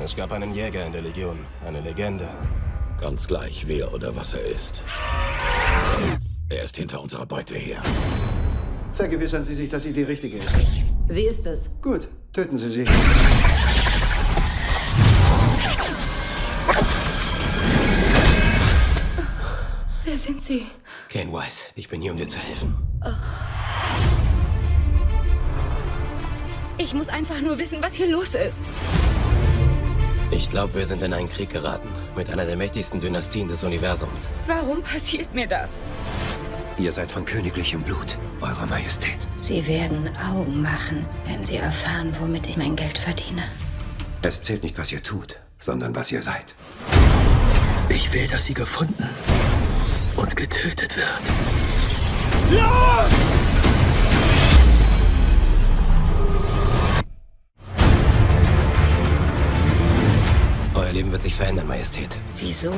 Es gab einen Jäger in der Legion, eine Legende. Ganz gleich, wer oder was er ist. Er ist hinter unserer Beute her. Vergewissern Sie sich, dass sie die Richtige ist. Sie ist es. Gut, töten Sie sie. Wer sind Sie? Kane Wise, ich bin hier, um dir zu helfen. Ich muss einfach nur wissen, was hier los ist. Ich glaube, wir sind in einen Krieg geraten. Mit einer der mächtigsten Dynastien des Universums. Warum passiert mir das? Ihr seid von königlichem Blut, Eure Majestät. Sie werden Augen machen, wenn Sie erfahren, womit ich mein Geld verdiene. Es zählt nicht, was ihr tut, sondern was ihr seid. Ich will, dass sie gefunden und getötet wird. Euer Leben wird sich verändern, Majestät. Wieso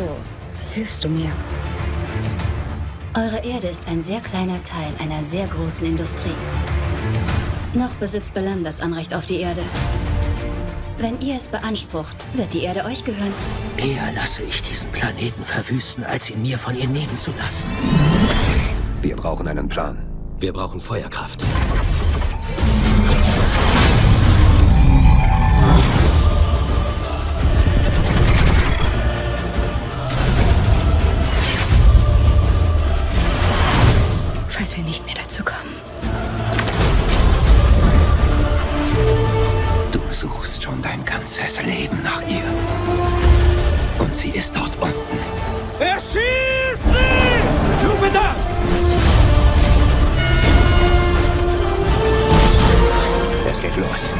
hilfst du mir? Eure Erde ist ein sehr kleiner Teil einer sehr großen Industrie. Noch besitzt Belam das Anrecht auf die Erde. Wenn ihr es beansprucht, wird die Erde euch gehören. Eher lasse ich diesen Planeten verwüsten, als ihn mir von ihr nehmen zu lassen. Wir brauchen einen Plan. Wir brauchen Feuerkraft. Du suchst schon dein ganzes Leben nach ihr. Und sie ist dort unten. Erschieß sie! Jupiter! Es geht los.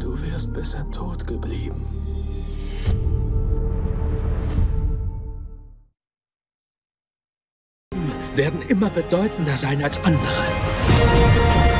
Du wärst besser tot geblieben. Werden immer bedeutender sein als andere.